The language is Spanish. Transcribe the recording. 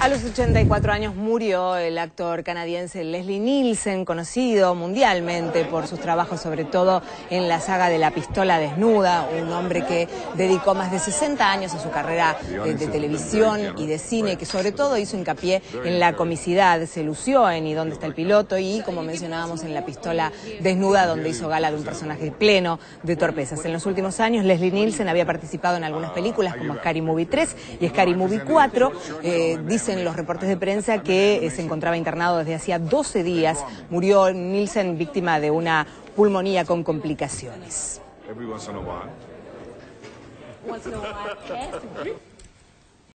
A los 84 años murió el actor canadiense Leslie Nielsen, conocido mundialmente por sus trabajos sobre todo en la saga de La pistola desnuda, un hombre que dedicó más de 60 años a su carrera de, de televisión y de cine, que sobre todo hizo hincapié en la comicidad, se lució en Y dónde está el piloto y como mencionábamos en La pistola desnuda donde hizo gala de un personaje pleno de torpezas. En los últimos años Leslie Nielsen había participado en algunas películas como Scary Movie 3 y Scary Movie 4, eh, en los reportes de prensa que eh, se encontraba internado desde hacía 12 días. Murió Nielsen víctima de una pulmonía con complicaciones.